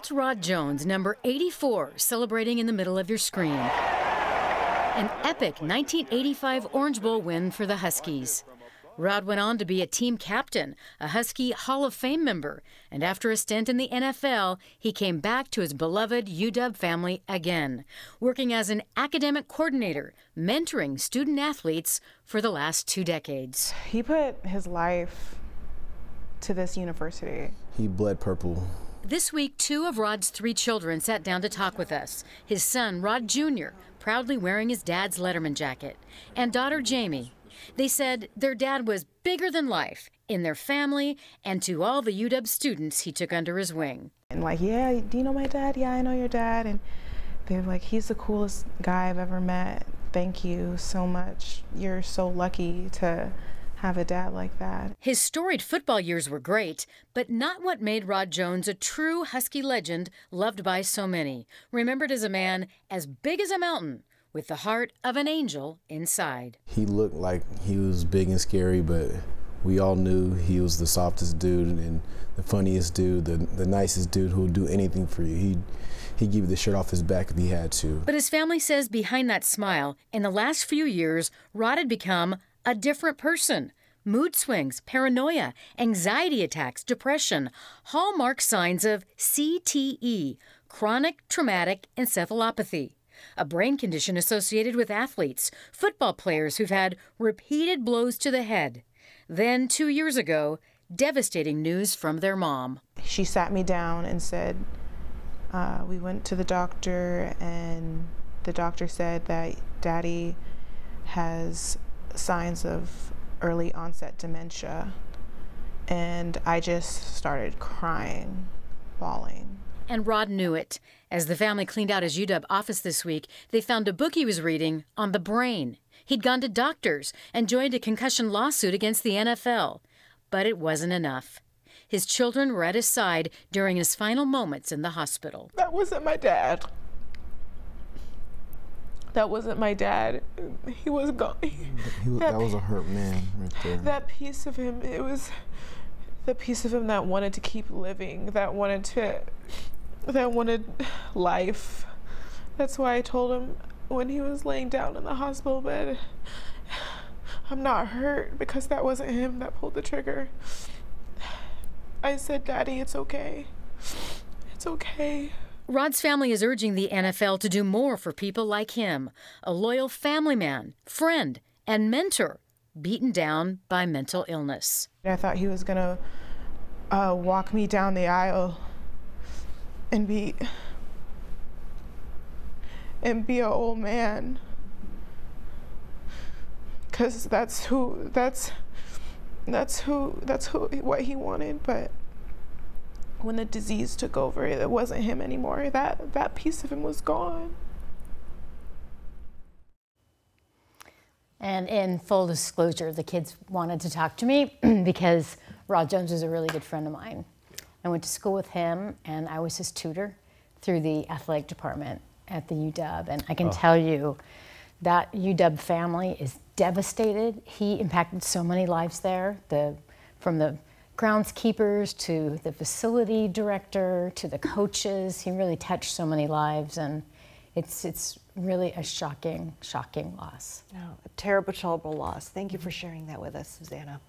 That's Rod Jones, number 84, celebrating in the middle of your screen. An epic 1985 Orange Bowl win for the Huskies. Rod went on to be a team captain, a Husky Hall of Fame member, and after a stint in the NFL, he came back to his beloved UW family again, working as an academic coordinator, mentoring student athletes for the last two decades. He put his life to this university. He bled purple. This week, two of Rod's three children sat down to talk with us. His son, Rod Jr., proudly wearing his dad's Letterman jacket, and daughter, Jamie, they said their dad was bigger than life in their family and to all the UW students he took under his wing. And like, yeah, do you know my dad? Yeah, I know your dad. And they're like, he's the coolest guy I've ever met. Thank you so much. You're so lucky to have a dad like that. His storied football years were great, but not what made Rod Jones a true Husky legend loved by so many. Remembered as a man as big as a mountain with the heart of an angel inside. He looked like he was big and scary, but we all knew he was the softest dude and the funniest dude, the, the nicest dude who would do anything for you. He'd, he'd give you the shirt off his back if he had to. But his family says behind that smile, in the last few years, Rod had become a different person. Mood swings, paranoia, anxiety attacks, depression, hallmark signs of CTE, chronic traumatic encephalopathy a brain condition associated with athletes, football players who've had repeated blows to the head. Then, two years ago, devastating news from their mom. She sat me down and said, uh, We went to the doctor, and the doctor said that daddy has signs of early onset dementia. And I just started crying, bawling. And Rod knew it. As the family cleaned out his UW office this week, they found a book he was reading on the brain. He'd gone to doctors and joined a concussion lawsuit against the NFL. But it wasn't enough. His children were at his side during his final moments in the hospital. That wasn't my dad. That wasn't my dad. He was gone. He, that, that was a hurt man right there. That piece of him, it was the piece of him that wanted to keep living, that wanted to that wanted life. That's why I told him when he was laying down in the hospital bed, I'm not hurt because that wasn't him that pulled the trigger. I said, Daddy, it's okay. It's okay. Rod's family is urging the NFL to do more for people like him, a loyal family man, friend, and mentor beaten down by mental illness. I thought he was going to uh, walk me down the aisle and be and be an old man because that's who that's that's who that's who what he wanted but when the disease took over it wasn't him anymore that that piece of him was gone and in full disclosure the kids wanted to talk to me because rod jones is a really good friend of mine I went to school with him, and I was his tutor through the athletic department at the UW. And I can oh. tell you that UW family is devastated. He impacted so many lives there, the, from the groundskeepers to the facility director to the coaches. He really touched so many lives, and it's, it's really a shocking, shocking loss. No, a terrible, terrible loss. Thank you for sharing that with us, Susannah.